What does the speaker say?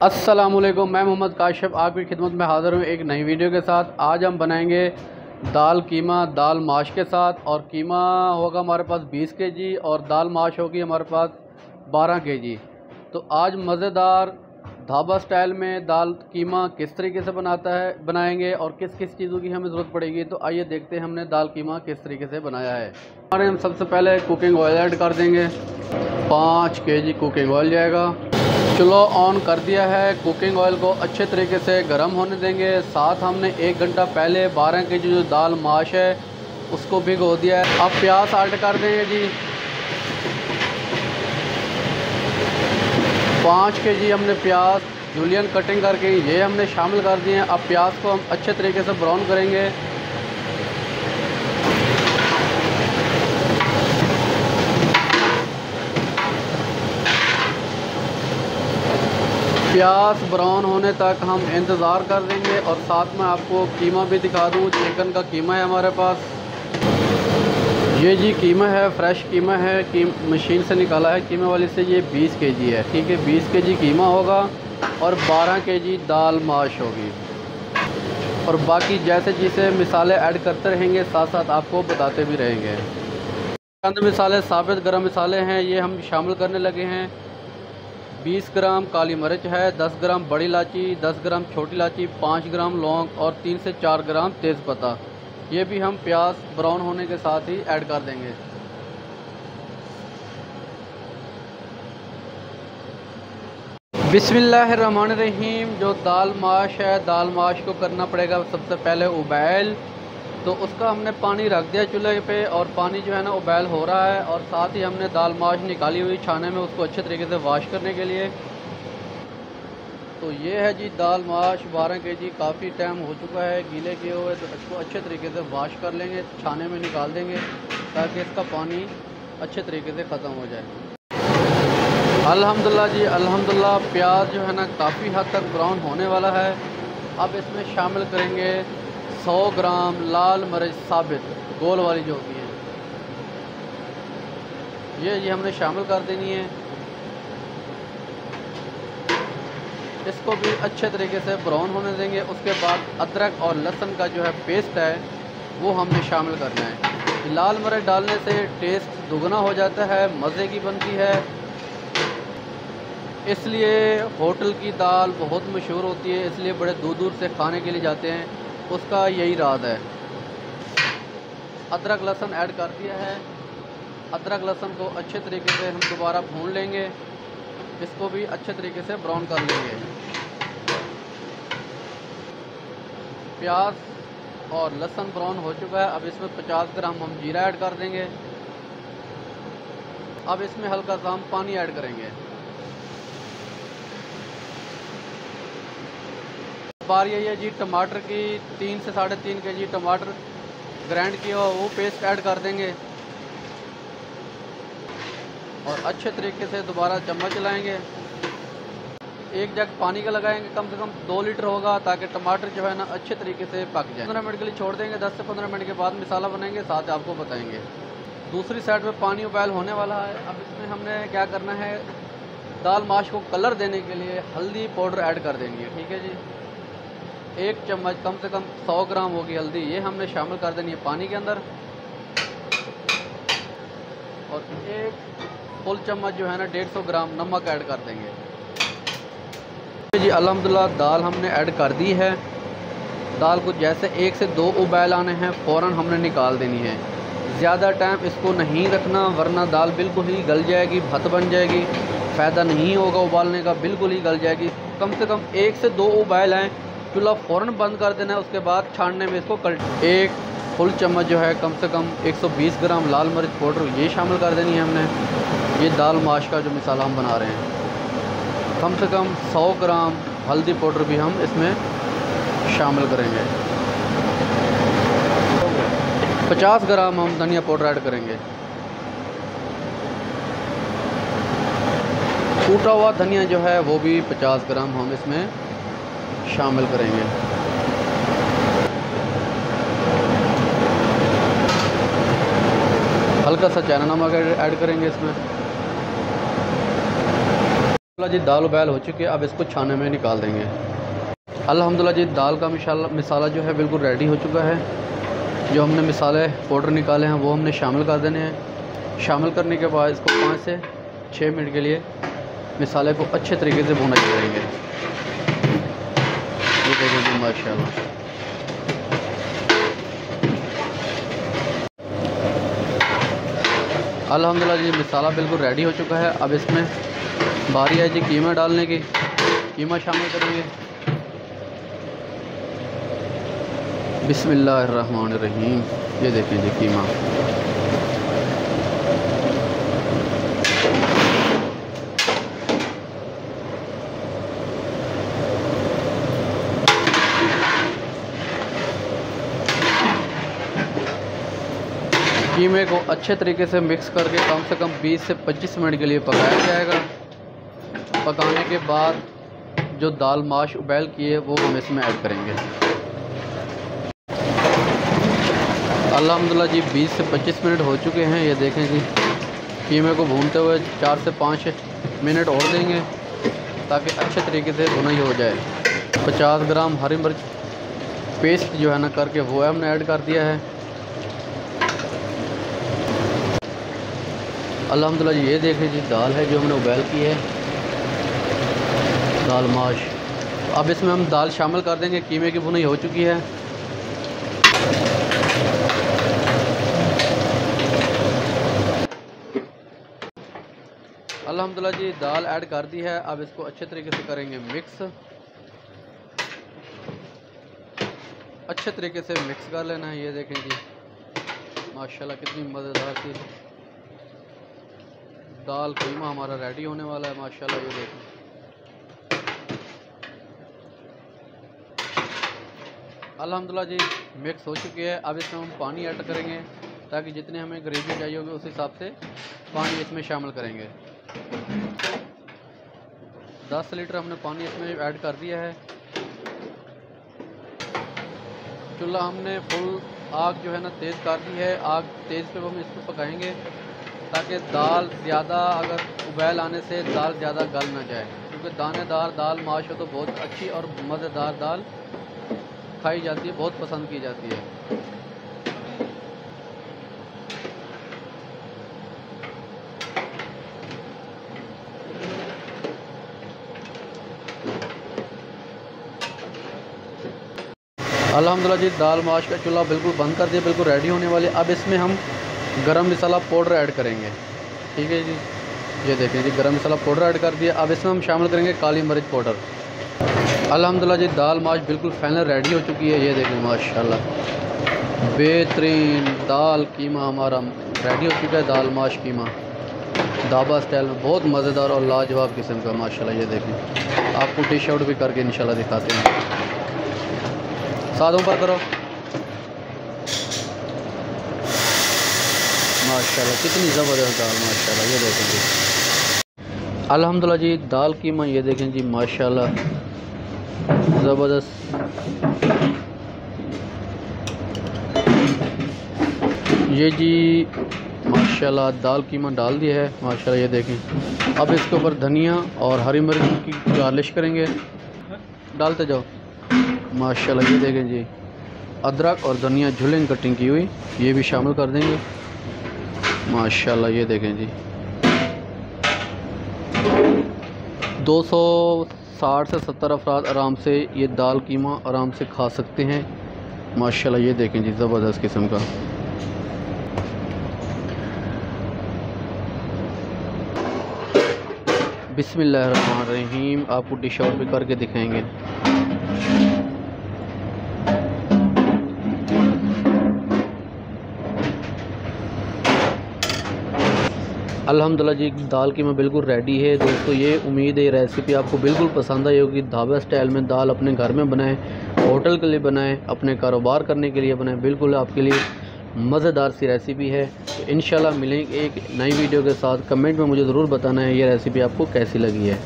السلام علیکم، میں محمد کاشف آپ کی خدمت میں حاضر ہوں ایک نئی ویڈیو کے ساتھ۔ آج ہم بنائیں گے دال قیمہ، دال ماش کے ساتھ۔ اور قیمہ ہوگا ہمارے پاس بیس کے جی اور دال ماش ہوگی ہمارے پاس بارہ کے جی۔ تو آج مزیدار دھابا سٹائل میں دال قیمہ کس طریقے سے بناتا ہے، بنائیں گے اور کس کس چیزوں کی ہمیں ضرورت پڑے گی۔ تو آئیے دیکھتے ہیں ہم نے دال قیمہ کس طریقے سے بنایا ہے۔ ہمارے ہم سب سے پہلے کوکنگ آئل ایڈ کر دیں گے۔ پانچ کے جی کوکنگ آئل جائے گا۔ چلو آن کر دیا ہے۔ کوکنگ آئل کو اچھے طریقے سے گرم ہونے دیں گے۔ ساتھ ہم نے ایک گھنٹہ پہلے بارہ کے جی جو دال ماش ہے، اس کو بھگو دیا ہے۔ اب پیاز ایڈ کر دیں گے جی۔ پانچ کے جی ہم نے پیاز جولین کٹنگ کر کے یہ ہم نے شامل کر دیے۔ ہیں اب پیاز کو ہم اچھے طریقے سے براؤن کریں گے۔ پیاز براؤن ہونے تک ہم انتظار کر دیں گے اور ساتھ میں آپ کو قیمہ بھی دکھا دوں۔ چکن کا قیمہ ہے ہمارے پاس۔ یہ جی قیمہ ہے، فریش قیمہ ہے۔ مشین سے نکالا ہے قیمہ والی سے۔ یہ بیس کے جی ہے، ٹھیک ہے؟ بیس کے جی قیمہ ہوگا اور بارہ کے جی دال ماش ہوگی۔ اور باقی جیسے جیسے مثالیں ایڈ کرتے رہیں گے، ساتھ ساتھ آپ کو بتاتے بھی رہیں گے۔ چند مثالیں، ثابت گرم مثالیں ہیں، یہ ہم شامل کرنے لگے ہیں۔ بیس گرام کالی مرچ ہے، دس گرام بڑی لاچی، دس گرام چھوٹی لاچی، پانچ گرام لونگ اور تین سے چار گرام تیز پتہ۔ یہ بھی ہم پیاز براؤن ہونے کے ساتھ ہی ایڈ کر دیں گے۔ بسم اللہ الرحمن الرحیم، جو دال ماش ہے، دال ماش کو کرنا پڑے گا سب سے پہلے ابیل۔ تو اس کا ہم نے پانی رکھ دیا چولہے پہ اور پانی جو ہے نا ابیل ہو رہا ہے اور ساتھ ہی ہم نے دال ماش نکالی ہوئی چھانے میں اس کو اچھے طریقے سے واش کرنے کے لیے۔ تو یہ ہے جی دال ماش بارہ کے جی کافی ٹائم ہو چکا ہے گیلے کیے ہوئے، تو اس کو اچھے طریقے سے واش کر لیں گے، چھانے میں نکال دیں گے تاکہ اس کا پانی اچھے طریقے سے ختم ہو جائے۔ الحمدللہ جی الحمدللہ پیاز جو ہے نا کافی حد تک براؤن ہونے والا ہے۔ اب اس میں شامل کریں گے سو گرام لال مرچ ثابت، گول والی جو ہوتی ہے۔ یہ یہ ہم نے شامل کر دینی ہے۔ اس کو بھی اچھے طریقے سے براؤن ہونے دیں گے۔ اس کے بعد ادرک اور لہسن کا جو ہے پیسٹ ہے، وہ ہم نے شامل کرنا ہے۔ لال مرچ ڈالنے سے ٹیسٹ دگنا ہو جاتا ہے، مزے کی بنتی ہے۔ اس لیے ہوٹل کی دال بہت مشہور ہوتی ہے۔ اس لیے بڑے دور دور سے کھانے کے لیے جاتے ہیں۔ اس کا یہی راز ہے۔ ادرک لہسن ایڈ کر دیا ہے۔ ادرک لہسن کو اچھے طریقے سے ہم دوبارہ بھون لیں گے۔ اس کو بھی اچھے طریقے سے براؤن کر لیں گے۔ پیاز اور لہسن براؤن ہو چکا ہے۔ اب اس میں پچاس گرام ہم جیرا ایڈ کر دیں گے۔ اب اس میں ہلکا سا ہم پانی ایڈ کریں گے۔ بار یہی ہے جی ٹماٹر کی تین سے ساڑھے تین کے جی ٹماٹر گرینڈ کیا ہوا وہ پیسٹ ایڈ کر دیں گے۔ اور اچھے طریقے سے دوبارہ چمچ چلائیں گے۔ ایک جگ پانی کا لگائیں گے، کم سے کم دو لیٹر ہوگا تاکہ ٹماٹر جو ہے نا اچھے طریقے سے پک جائیں۔ پندرہ منٹ کے لیے چھوڑ دیں گے، دس سے پندرہ منٹ کے بعد مسالہ بنائیں گے، ساتھ آپ کو بتائیں گے۔ دوسری سائڈ پہ پانی ابائل ہونے والا ہے۔ اب اس میں ہم نے کیا کرنا ہے، دال ماش کو کلر دینے کے لیے ہلدی پاؤڈر ایڈ کر دیں گے، ٹھیک ہے جی؟ ایک چمچ کم سے کم سو گرام ہوگی ہلدی۔ یہ ہم نے شامل کر دینی ہے پانی کے اندر۔ اور ایک فل چمچ جو ہے نا، ڈیڑھ سو گرام نمک ایڈ کر دیں گے۔ جی الحمدللہ، دال ہم نے ایڈ کر دی ہے۔ دال کو جیسے ایک سے دو ابیل آنے ہیں، فوراً ہم نے نکال دینی ہے۔ زیادہ ٹائم اس کو نہیں رکھنا، ورنہ دال بالکل ہی گل جائے گی، بھت بن جائے گی۔ فائدہ نہیں ہوگا ابالنے کا، بالکل ہی گل جائے گی۔ کم سے کم ایک سے دو ابیل ہیں چولہا فوراً بند کر دینا ہے، اس کے بعد چھاننے میں اس کو کل ایک فل چمچ جو ہے کم سے کم ایک سو بیس گرام لال مرچ پاؤڈر یہ شامل کر دینی ہے ہم نے۔ یہ دال ماش کا جو مثال ہم بنا رہے ہیں۔ کم سے کم سو گرام ہلدی پاؤڈر بھی ہم اس میں شامل کریں گے۔ پچاس گرام ہم دھنیا پاؤڈر ایڈ کریں گے۔ ٹوٹا ہوا دھنیا جو ہے وہ بھی پچاس گرام ہم اس میں شامل کریں گے۔ ہلکا سا چائنا نمک ایڈ کریں گے اس میں۔ جی دال ابیل ہو چکی ہے، اب اس کو چھانے میں نکال دیں گے۔ الحمدللہ جی دال کا مسالہ جو ہے بالکل ریڈی ہو چکا ہے۔ جو ہم نے مسالے پاؤڈر نکالے ہیں، وہ ہم نے شامل کر دینے ہیں۔ شامل کرنے کے بعد اس کو پانچ سے چھ منٹ کے لیے مسالے کو اچھے طریقے سے بھونا کریں گے۔ یہ دیکھیں جی ماشاء اللہ الحمدللہ جی مسالہ بالکل ریڈی ہو چکا ہے اب اس میں باری ہے جی قیمہ ڈالنے کی قیمہ شامل کریں گے بسم اللہ الرحمن الرحیم یہ دیکھیں جی قیمہ قیمے کو اچھے طریقے سے مکس کر کے کم سے کم بیس سے پچیس منٹ کے لیے پکایا جائے گا۔ پکانے کے بعد جو دال ماش ابیل کی ہے وہ ہم اس میں ایڈ کریں گے۔ الحمدللہ جی بیس سے پچیس منٹ ہو چکے ہیں۔ یہ دیکھیں جی قیمے کو بھونتے ہوئے چار سے پانچ منٹ اور دیں گے تاکہ اچھے طریقے سے بھنا ہی ہو جائے۔ پچاس گرام ہری مرچ پیسٹ جو ہے نا، کر کے وہ ہم نے ایڈ کر دیا ہے۔ الحمدللہ جی یہ دیکھیں جی دال ہے جو ہم نے ابیل کی ہے۔ دال ماش۔ اب اس میں ہم دال شامل کر دیں گے، قیمے کی بنائی ہو چکی ہے۔ الحمدللہ جی دال ایڈ کر دی ہے۔ اب اس کو اچھے طریقے سے کریں گے مکس۔ اچھے طریقے سے مکس کر لینا ہے۔ یہ دیکھیں جی ماشاءاللہ کتنی مزیدار تھی دال قیمہ ہمارا ریڈی ہونے والا ہے، ماشاءاللہ یہ دیکھیں۔ الحمدللہ جی مکس ہو چکی ہے۔ اب اس میں ہم پانی ایڈ کریں گے تاکہ جتنے ہمیں گریوی چاہیے ہوگی اس حساب سے پانی اس میں شامل کریں گے۔ دس لیٹر ہم نے پانی اس میں ایڈ کر دیا ہے۔ چولہا ہم نے فل آگ جو ہے نا تیز کر دی ہے۔ آگ تیز پہ ہم اس کو پکائیں گے۔ تاکہ دال زیادہ اگر ابیل آنے سے دال زیادہ گل نہ جائے۔ کیونکہ دانے دار دال ماش ہو تو بہت اچھی اور مزیدار دال کھائی جاتی ہے، بہت پسند کی جاتی ہے۔ الحمدللہ جی دال ماش کا چولہا بالکل بند کر دیا، بالکل ریڈی ہونے والے۔ اب اس میں ہم گرم مسالہ پاؤڈر ایڈ کریں گے۔ ٹھیک ہے جی؟ یہ دیکھیں جی گرم مسالہ پاؤڈر ایڈ کر دیا۔ اب اس میں ہم شامل کریں گے کالی مرچ پاؤڈر۔ الحمدللہ جی دال ماش بالکل فائنل ریڈی ہو چکی ہے۔ یہ دیکھیں، ماشاءاللہ۔ بہترین دال قیمہ ہمارا ریڈی ہو چکا ہے، دال ماش قیمہ۔ دابا اسٹائل میں بہت مزیدار اور لاجواب قسم کا، ماشاءاللہ، یہ دیکھیں۔ آپ کو ٹی شرٹ بھی کر کے انشاءاللہ دکھاتے ہیں۔ ساتھوں پر کرو۔ ماشاءاللہ، کتنی زبردست دال، ماشاءاللہ، یہ دیکھیں جی۔ الحمدللہ جی دال قیمہ یہ دیکھیں جی ماشاءاللہ، زبردست۔ یہ جی ماشاءاللہ، دال قیمہ ڈال دیا ہے، ماشاءاللہ، یہ دیکھیں۔ اب اس کے اوپر دھنیا اور ہری مرچ کی گارلش کریں گے۔ ڈالتے جاؤ۔ ماشاءاللہ، یہ دیکھیں جی ادرک اور دھنیا جھلنگ کٹنگ کی ہوئی، یہ بھی شامل کر دیں گے۔ ماشاءاللہ یہ دیکھیں جی۔ دو سو ساٹھ سے ستر افراد آرام سے یہ دال قیمہ آرام سے کھا سکتے ہیں۔ ماشاءاللہ یہ دیکھیں جی زبردست قسم کا۔ بسم اللہ الرحمن الرحیم، آپ کو ڈش آؤٹ بھی کر کے دکھائیں گے۔ الحمدللہ جی دال کی میں بالکل ریڈی ہے۔ دوستو، یہ امید ہے، یہ ریسیپی آپ کو بالکل پسند آئی ہوگی۔ دھابہ سٹائل میں دال اپنے گھر میں بنائیں، ہوٹل کے لیے بنائیں، اپنے کاروبار کرنے کے لیے بنائیں۔ بالکل آپ کے لیے مزیدار سی ریسیپی ہے۔ تو انشاءاللہ ملیں ایک نئی ویڈیو کے ساتھ۔ کمنٹ میں مجھے ضرور بتانا ہے یہ ریسیپی آپ کو کیسی لگی ہے۔